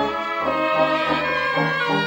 Música